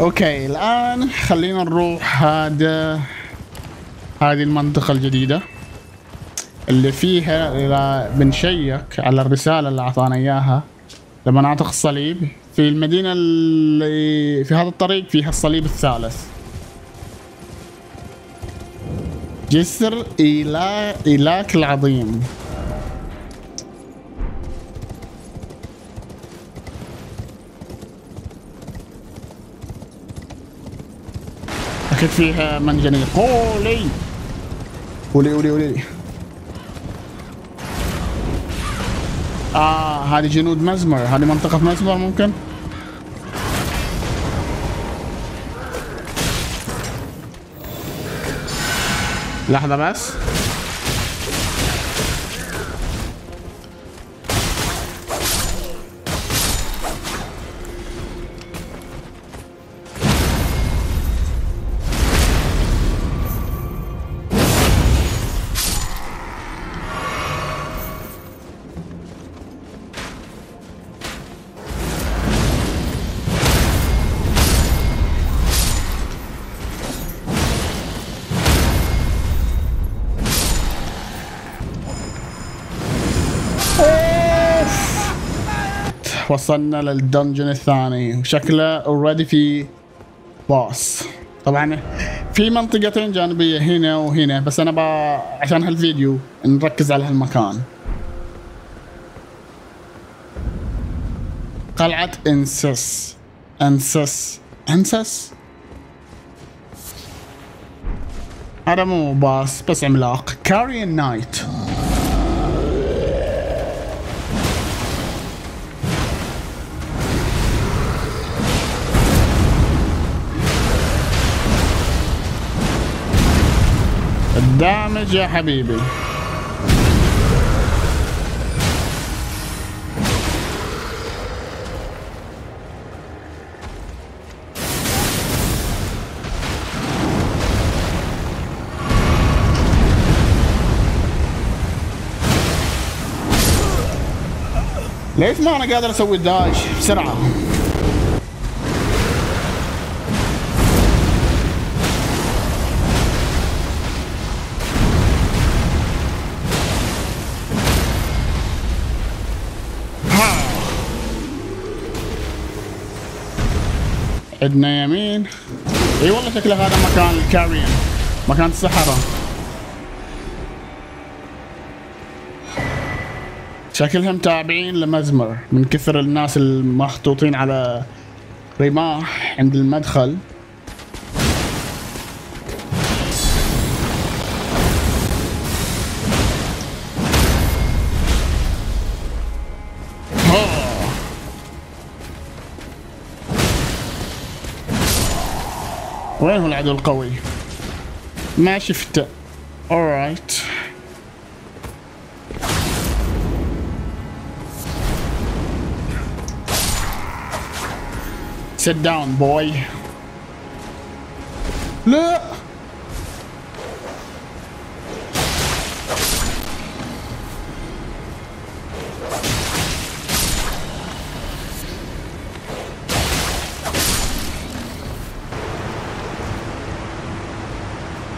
أوكي الآن خلينا نروح هذا هذه المنطقة الجديدة اللي فيها بنشيك على الرسالة اللي أعطانا إياها. لمناطق الصليب في المدينة اللي في هذا الطريق فيها الصليب الثالث. جسر إيلا إيلاك العظيم. أكيد فيها منجنيق قولي. قولي قولي قولي. آه هذه جنود مزمر. هذه منطقة مزمر ممكن؟ لحظة بس. وصلنا لل dungeon الثاني. وشكله already في boss طبعا في منطقتين جانبية هنا وهنا. بس أنا با عشان هالفيديو نركز على هالمكان. قلعة إنسس. إنسس. إنسس؟ هذا مو boss بس عملاق. Carian Knight دامج يا حبيبي. ليش ما أنا قادر أسوي داش بسرعة؟ عندنا يمين. إي والله شكله هذا مكان الكاريان مكان الصحراء. شكلهم تابعين لمزمر. من كثر الناس المخطوطين على رماح عند المدخل. وين هو العدو القوي؟ ما شفته. Alright sit down boy. لا!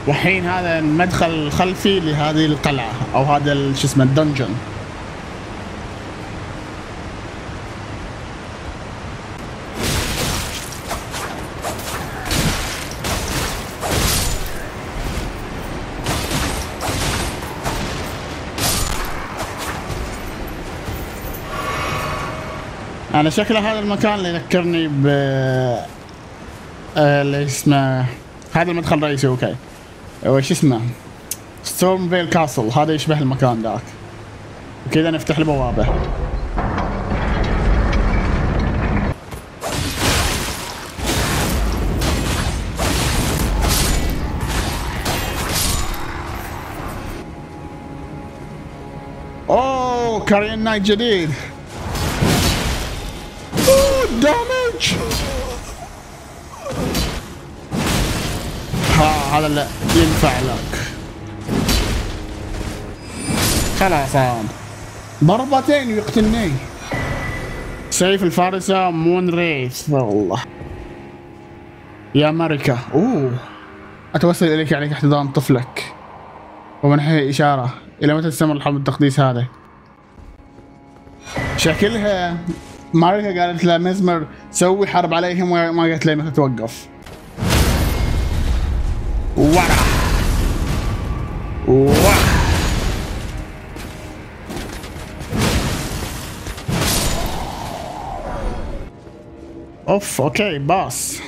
والحين هذا المدخل الخلفي لهذه القلعة أو هذا شو اسمه الدنجن. أنا شكله هذا المكان اللي يذكرني ب آه، اللي اسمه هذا المدخل الرئيسي okay. وش اسمه؟ Stormveil Castle هذا يشبه المكان ذاك. وكذا نفتح البوابة. أوه Carian Knight جديد. أوه دامج هذا اللي ينفع لك. خلاص ضربتين يقتلني. سيف الفارسة مون ريث والله. يا أمريكا. أوه. أتوسل إليك عليك احتضان طفلك. ومنحه إشارة إلى متى تستمر الحرب التقديس هذا شكلها ماريكا قالت له ميسمر سوي حرب عليهم وما قالت له متى توقف. ورا. ورا. اوف okay boss.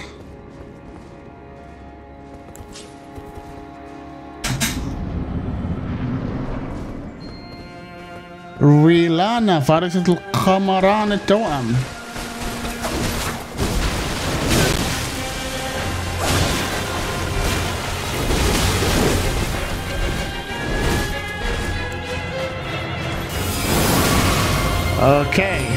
ريلانا فارسة القمران التوأم. أوكي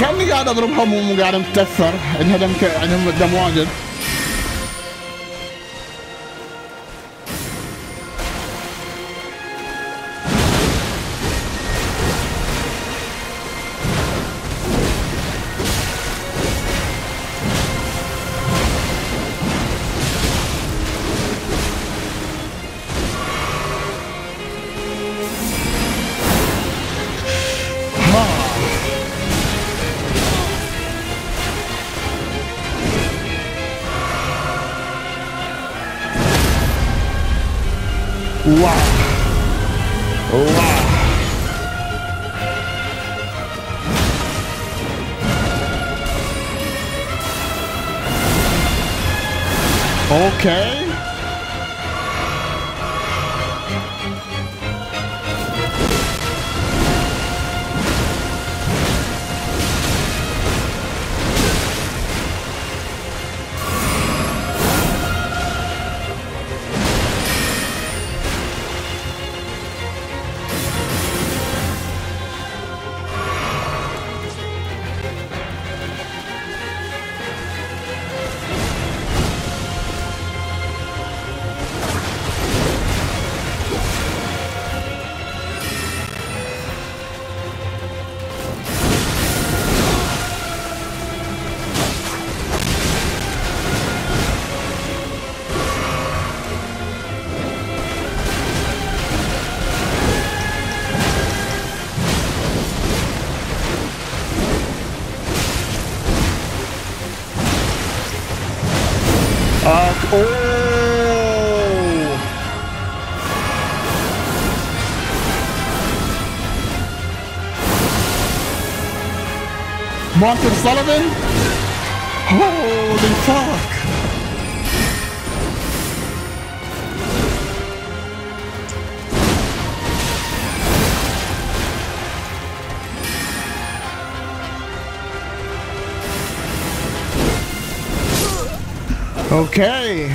كاني قاعد اضربهم ومو قاعد متاثر انهدم. عندهم دم واجد واو واو أوكي مارتن سوليفان. هولي فاك أوكي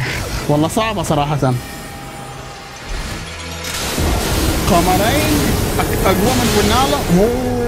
والله صعبة صراحة. قمرين أقوى من ونالا اوه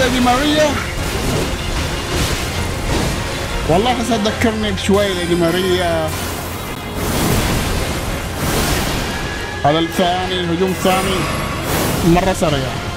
ليدي ماريا. والله حسها تذكرني بشوي ليدي ماريا. هذا الثاني الهجوم الثاني مرة سريع.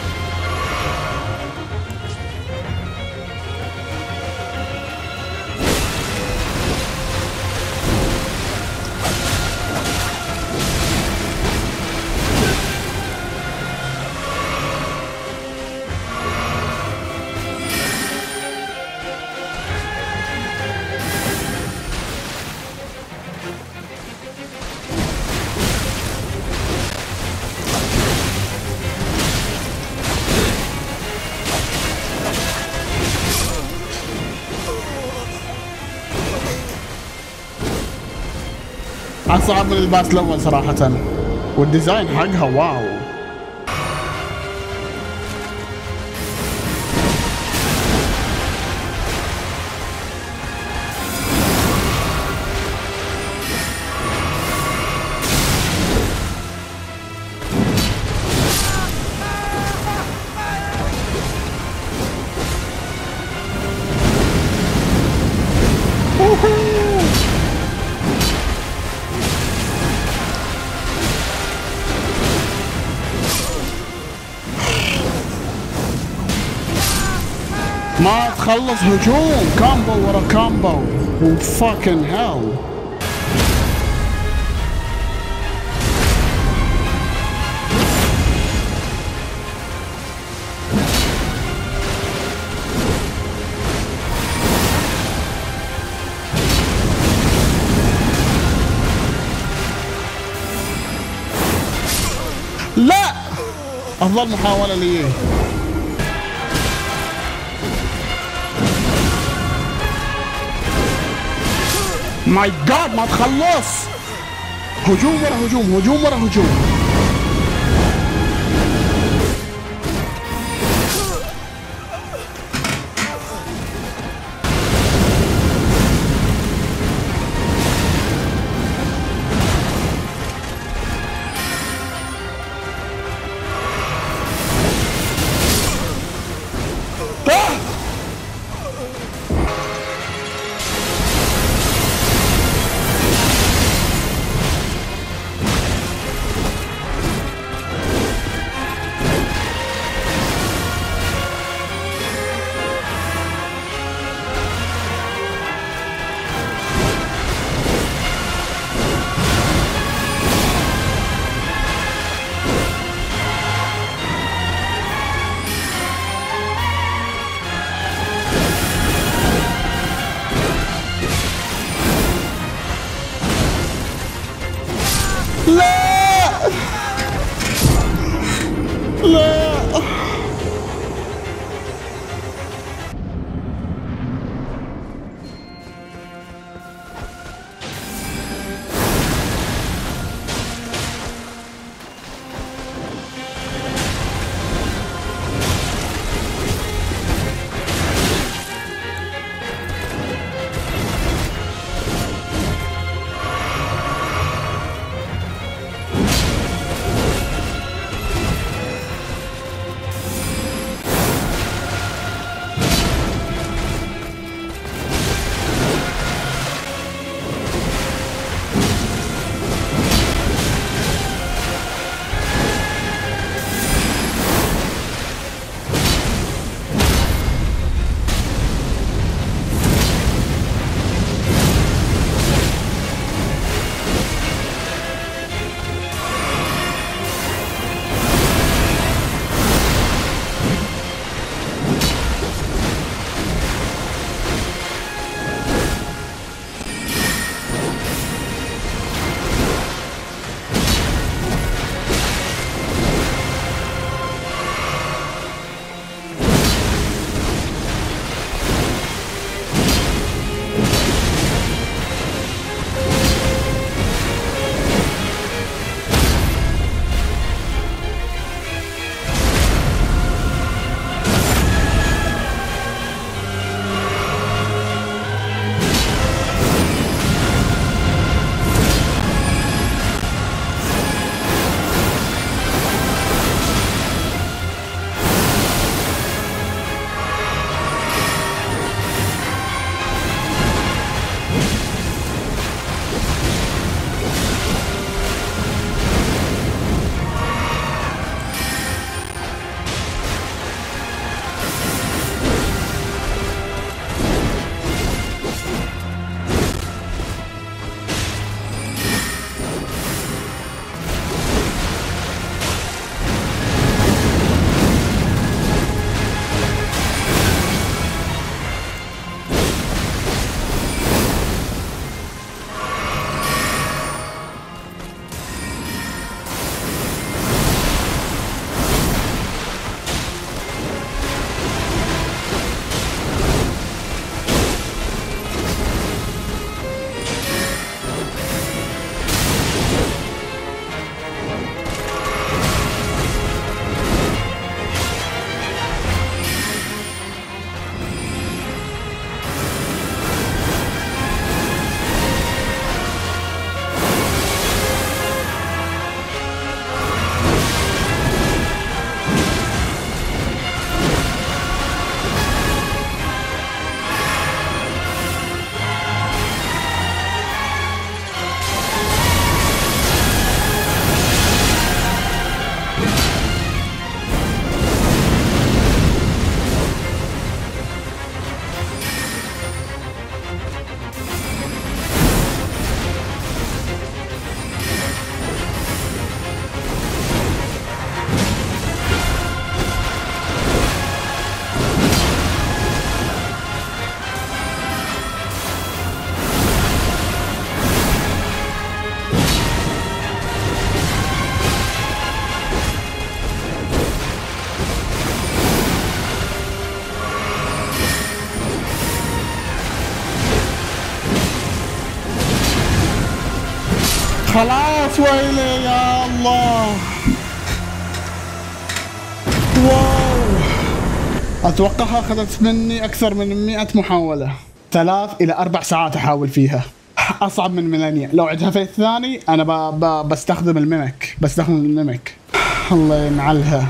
اصعب من الباس الأول صراحة. والديزاين حقها واو. ما تخلص هجوم. كامبو ورا كامبو. وفاكن هيل لا! أفضل محاولة لي. ماي جاد ما تخلص. هجوم ورا هجوم هجوم ورا هجوم. لا خلاص ويلي يا الله. واو. اتوقعها أخذت مني أكثر من 100 محاولة. ثلاث إلى أربع ساعات أحاول فيها. أصعب من ميلانيا. لو عدها في الثاني أنا. بستخدم الميمك بستخدم الميمك الله ينعلها.